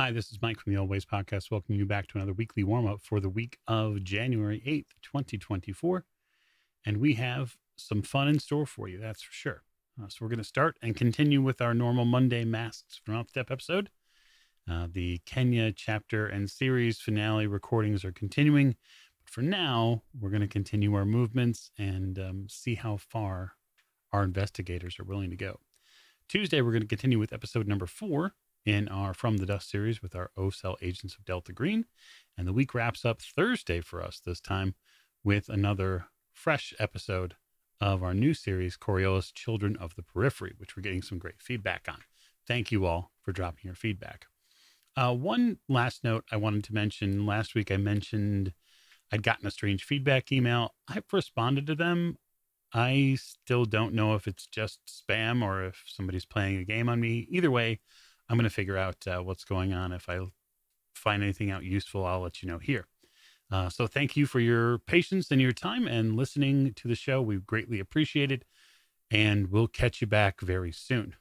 Hi, this is Mike from the Old Ways Podcast, welcoming you back to another weekly warm up for the week of January 8th, 2024. And we have some fun in store for you, that's for sure. Uh, so, we're going to start and continue with our normal Monday Masks of Nyarlathotep episode. Uh, the Kenya chapter and series finale recordings are continuing. But for now, we're going to continue our movements and um, see how far our investigators are willing to go. Tuesday, we're going to continue with episode number four in our From the Dust series with our O Cell Agents of Delta Green. And the week wraps up Thursday for us this time with another fresh episode of our new series, Coriolis Children of the Periphery, which we're getting some great feedback on. Thank you all for dropping your feedback. Uh, one last note I wanted to mention last week, I mentioned I'd gotten a strange feedback email. I've responded to them. I still don't know if it's just spam or if somebody's playing a game on me. Either way, I'm going to figure out uh, what's going on. If I find anything out useful, I'll let you know here. Uh, so thank you for your patience and your time and listening to the show. We greatly appreciate it. And we'll catch you back very soon.